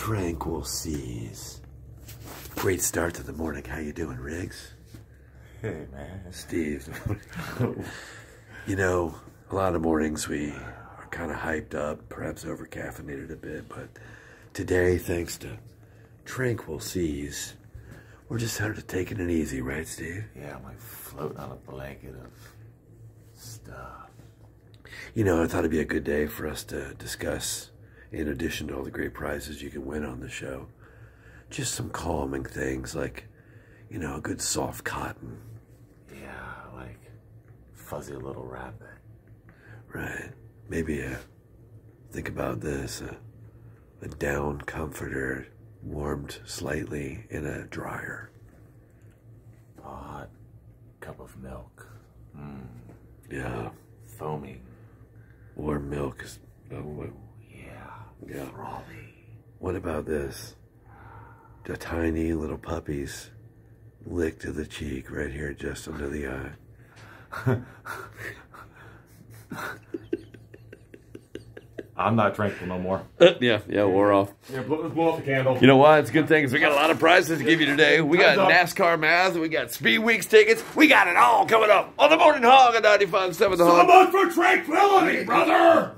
tranquil seas. Great start to the morning. How you doing, Riggs? Hey, man. Steve. you know, a lot of mornings we are kind of hyped up, perhaps over caffeinated a bit, but today, thanks to tranquil seas, we're just sort of taking it easy, right, Steve? Yeah, I'm like floating on a blanket of stuff. You know, I thought it'd be a good day for us to discuss, in addition to all the great prizes you can win on the show, just some calming things like, you know, a good soft cotton. Yeah, like fuzzy little rabbit. Right. Maybe a, think about this, a, a down comforter warmed slightly in a dryer. A hot cup of milk. Mmm, Yeah. foaming. Warm milk. is- Oh, Yeah, yeah. What about this? The tiny little puppies lick to the cheek right here just under the eye. I'm not drinking no more. yeah, yeah, wore off. Yeah, blow, blow off the candle. You know why? It's a good thing 'cause we got a lot of prizes to give you today. We got NASCAR math, we got Speed Weeks tickets, we got it all coming up on the Morning Hog at 95.7 The Hog. much for tranquility, brother!